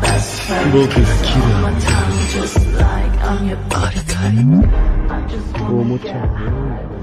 best friend. 僕がキ My tongue just like I'm your ラーありたい I just wanna get high.